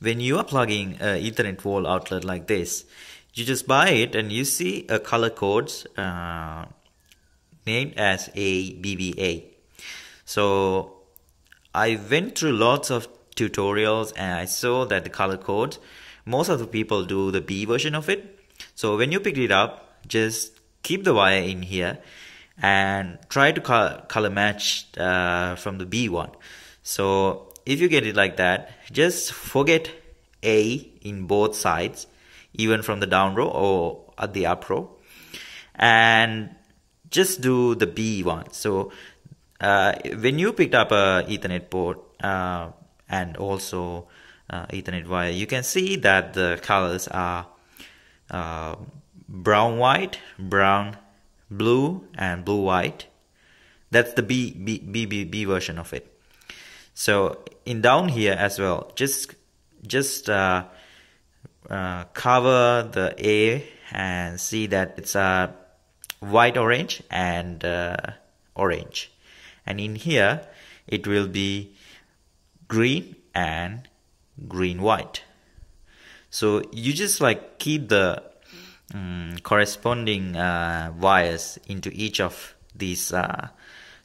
when you are plugging a ethernet wall outlet like this you just buy it and you see a color codes uh, named as ABBA so I went through lots of tutorials and I saw that the color codes most of the people do the B version of it. So when you pick it up just keep the wire in here and try to color match uh, from the B one. So if you get it like that just forget A in both sides even from the down row or at the up row and just do the B one. So uh, when you picked up a ethernet port uh, and also uh, ethernet wire you can see that the colors are uh, brown white brown blue and blue white. That's the B, B, B, B, B version of it so in down here as well just just uh, uh, cover the A and see that it's a uh, white orange and uh, orange. And in here it will be green and green white. So you just like keep the um, corresponding uh, wires into each of these uh,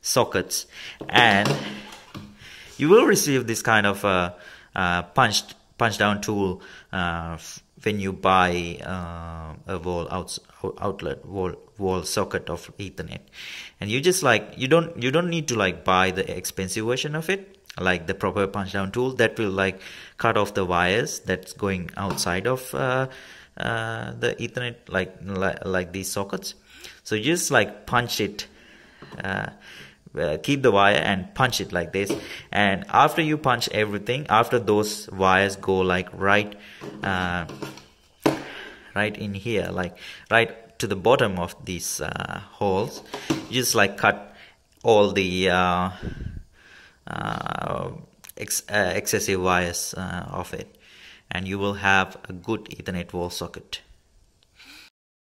sockets. And you will receive this kind of uh, uh punched punch down tool uh, when you buy uh, a wall out, outlet wall wall socket of ethernet. And you just like you don't you don't need to like buy the expensive version of it like the proper punch down tool that will like cut off the wires that's going outside of uh, uh, the ethernet like, like like these sockets. So just like punch it uh, uh, keep the wire and punch it like this. And after you punch everything after those wires go like right uh, right in here like right to the bottom of these uh, holes you just like cut all the uh, uh, ex excessive wires of it. And you will have a good ethernet wall socket